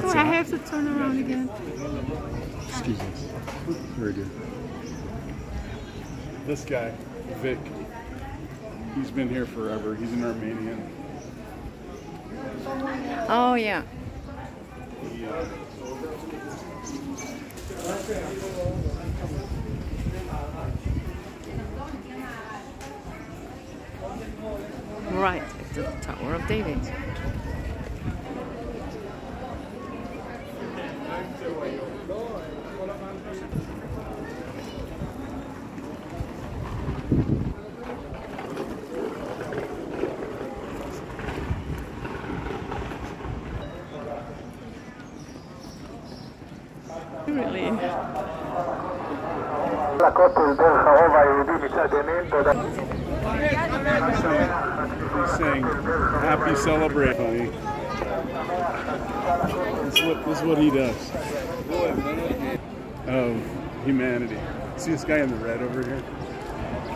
So I have to turn around again. Excuse us. Very good. This guy, Vic, he's been here forever. He's an Armenian. Oh yeah. He, uh, Right, to the Tower of David. He's saying, "Happy celebrate, honey." This is what this is what he does. Of humanity. See this guy in the red over here?